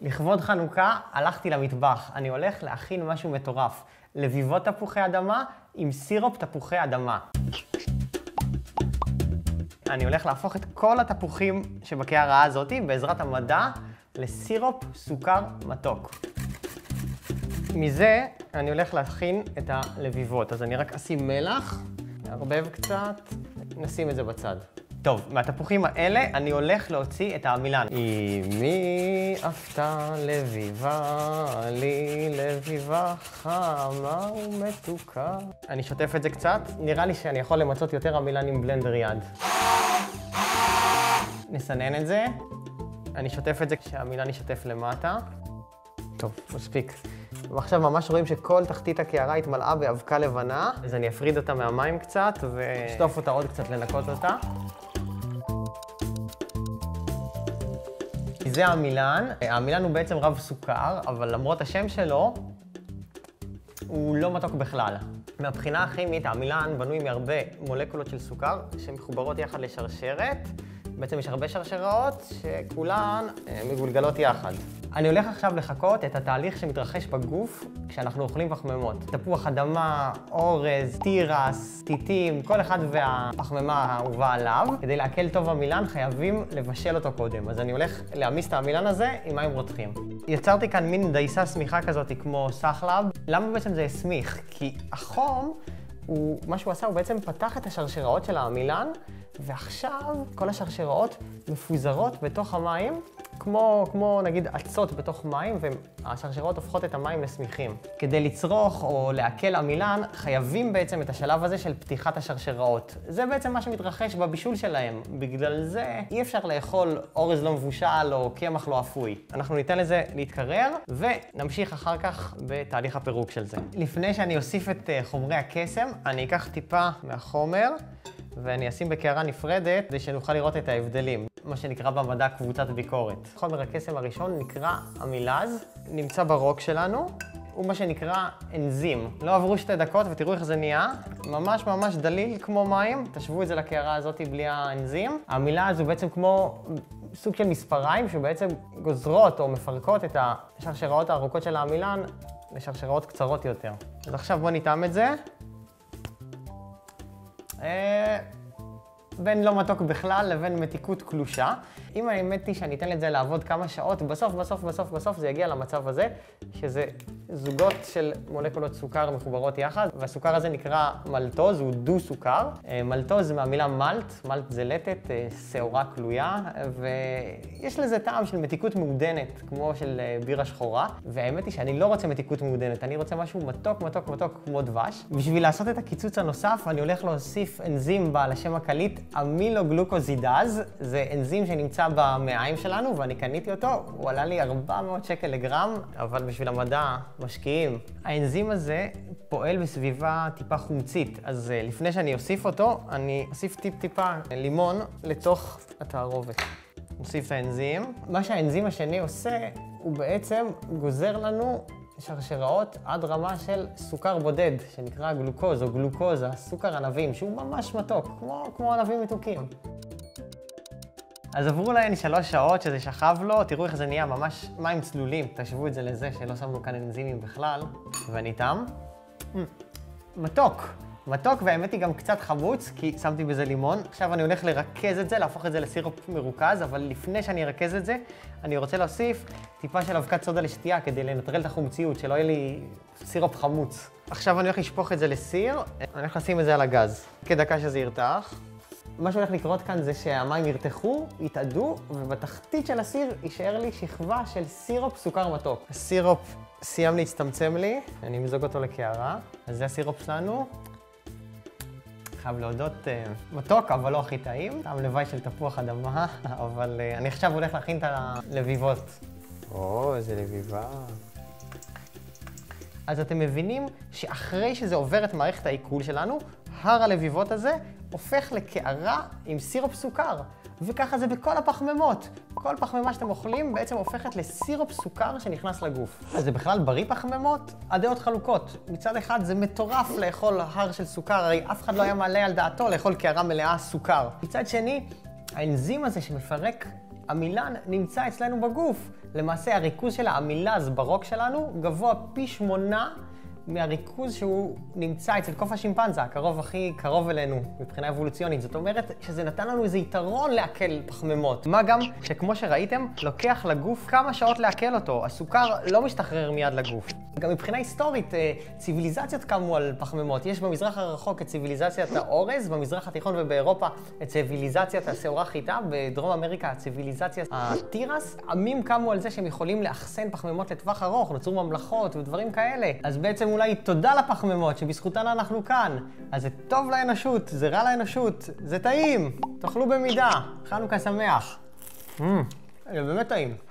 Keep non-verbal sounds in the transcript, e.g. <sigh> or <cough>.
לכבוד חנוכה הלכתי למטבח. אני הולך להכין משהו מטורף. לביבות תפוחי אדמה עם סירופ תפוחי אדמה. אני הולך להפוך את כל התפוחים שבקערה הזאתי, בעזרת המדע, לסירופ סוכר מתוק. מזה אני הולך להכין את הלביבות. אז אני רק אשים מלח, נערבב קצת, נשים את זה בצד. טוב, מהתפוחים האלה אני הולך להוציא את העמילן. אמי עפתה לביבה, לי לביבה חמה ומתוקה. אני שוטף את זה קצת, נראה לי שאני יכול למצות יותר עמילן עם בלנדר יד. נסנן את זה, אני שוטף את זה כשהעמילן יישטף למטה. טוב, מספיק. ועכשיו ממש רואים שכל תחתית הקערה התמלאה באבקה לבנה, אז אני אפריד אותה מהמים קצת ואשטוף אותה עוד קצת לנקות אותה. זה העמילן. העמילן הוא בעצם רב סוכר, אבל למרות השם שלו, הוא לא מתוק בכלל. מהבחינה הכימית, העמילן בנוי מהרבה מולקולות של סוכר שמחוברות יחד לשרשרת. בעצם יש הרבה שרשראות שכולן אה, מגולגלות יחד. אני הולך עכשיו לחכות את התהליך שמתרחש בגוף כשאנחנו אוכלים פחמימות. תפוח אדמה, אורז, תירס, טיטים, כל אחד והפחמימה האהובה עליו. כדי לעכל טוב המילן חייבים לבשל אותו קודם. אז אני הולך להעמיס את המילן הזה עם מים רותחים. יצרתי כאן מין דייסה סמיכה כזאת כמו סחלב. למה בעצם זה הסמיך? כי החום... הוא, מה שהוא עשה, הוא בעצם פתח את השרשראות של העמילן, ועכשיו כל השרשראות מפוזרות בתוך המים, כמו, כמו נגיד אצות בתוך מים, והשרשראות הופכות את המים לשמיכים. כדי לצרוך או לעכל עמילן, חייבים בעצם את השלב הזה של פתיחת השרשראות. זה בעצם מה שמתרחש בבישול שלהם. בגלל זה אי אפשר לאכול אורז לא מבושל או קמח לא אפוי. אנחנו ניתן לזה להתקרר, ונמשיך אחר כך בתהליך הפירוק של זה. לפני שאני אוסיף את אה, חומרי הקסם, אני אקח טיפה מהחומר. ואני אשים בקערה נפרדת כדי שנוכל לראות את ההבדלים, מה שנקרא במדע קבוצת ביקורת. חומר הקסם הראשון נקרא המילז, נמצא ברוק שלנו, הוא מה שנקרא אנזים. לא עברו שתי דקות ותראו איך זה נהיה, ממש ממש דליל כמו מים, תשוו את זה לקערה הזאת בלי האנזים. המילה הזו בעצם כמו סוג של מספריים שבעצם גוזרות או מפרקות את השרשראות הארוכות של העמילן לשרשראות קצרות יותר. אז עכשיו בואו נטעם את זה. אה, בין לא מתוק בכלל לבין מתיקות קלושה. אם האמת היא שאני אתן לזה לעבוד כמה שעות, בסוף, בסוף, בסוף, בסוף זה יגיע למצב הזה, שזה זוגות של מולקולות סוכר מחוברות יחד, והסוכר הזה נקרא מלטוז, הוא דו-סוכר. אה, מלטוז זה מהמילה מלט, מלט זה לטת, אה, שעורה כלויה, ויש לזה טעם של מתיקות מעודנת, כמו של אה, בירה שחורה, והאמת היא שאני לא רוצה מתיקות מעודנת, אני רוצה משהו מתוק, מתוק, מתוק, כמו דבש. בשביל לעשות את הקיצוץ הנוסף, אני הולך להוסיף אנזים בעל השם הקליט אמילוגלוקוזידז, זה אנזים שנמצא נמצא במעיים שלנו, ואני קניתי אותו, הוא עלה לי 400 שקל לגרם, אבל בשביל המדע משקיעים. האנזים הזה פועל בסביבה טיפה חומצית, אז אה, לפני שאני אוסיף אותו, אני אוסיף טיפ-טיפה לימון לתוך התערובת. נוסיף את האנזים. מה שהאנזים השני עושה, הוא בעצם גוזר לנו שרשראות עד רמה של סוכר בודד, שנקרא גלוקוז או גלוקוזה, סוכר ענבים, שהוא ממש מתוק, כמו, כמו ענבים מתוקים. אז עברו להן שלוש שעות שזה שכב לו, תראו איך זה נהיה ממש מים צלולים, תשוו את זה לזה שלא שמנו כאן אנזימים בכלל, ואני איתם. Mm, מתוק, מתוק, והאמת היא גם קצת חמוץ, כי שמתי בזה לימון. עכשיו אני הולך לרכז את זה, להפוך את זה לסירופ מרוכז, אבל לפני שאני ארכז את זה, אני רוצה להוסיף טיפה של אבקת סודה לשתייה כדי לנטרל את החומציות, שלא יהיה לי סירופ חמוץ. עכשיו אני הולך לשפוך את זה לסיר, אני הולך לשים את זה על הגז, כדקה שזה ירתח. מה שהולך לקרות כאן זה שהמים ירתחו, יתאדו, ובתחתית של הסיר יישאר לי שכבה של סירופ סוכר מתוק. הסירופ סיים להצטמצם לי, אני אמזוג אותו לקערה. אז זה הסירופ שלנו. חייב להודות, uh, מתוק, אבל לא הכי טעים. טעם לוואי של תפוח אדמה, <laughs> אבל uh, אני עכשיו הולך להכין את הלביבות. או, איזה לביבה. אז אתם מבינים שאחרי שזה עובר את מערכת העיכול שלנו, הר הלביבות הזה הופך לקערה עם סירופ סוכר. וככה זה בכל הפחמימות. כל פחמימה שאתם אוכלים בעצם הופכת לסירופ סוכר שנכנס לגוף. אז זה בכלל בריא פחמימות? הדעות חלוקות. מצד אחד זה מטורף לאכול הר של סוכר, הרי אף אחד לא היה מעלה על דעתו לאכול קערה מלאה סוכר. מצד שני, האנזים הזה שמפרק עמילן נמצא אצלנו בגוף. למעשה הריכוז של העמילז ברוק שלנו גבוה פי שמונה מהריכוז שהוא נמצא אצל קוף השימפנזה, הקרוב הכי קרוב אלינו מבחינה אבולוציונית. זאת אומרת שזה נתן לנו איזה יתרון לעכל פחמימות. מה גם שכמו שראיתם, לוקח לגוף כמה שעות לעכל אותו. הסוכר לא משתחרר מיד לגוף. גם מבחינה היסטורית, אה, ציוויליזציות קמו על פחמימות. יש במזרח הרחוק את ציוויליזציית האורז, במזרח התיכון ובאירופה את ציוויליזציית השעורה חיטה, בדרום אמריקה ציוויליזציית התירס. עמים קמו על זה שהם יכולים לאחסן פחמימות לטווח ארוך, נוצרו ממלכות ודברים כאלה. אז בעצם אולי תודה לפחמימות, שבזכותן אנחנו כאן. אז זה טוב לאנושות, זה רע לאנושות, זה טעים, תאכלו במידה. חנוכה שמח. Mm, זה באמת טעים.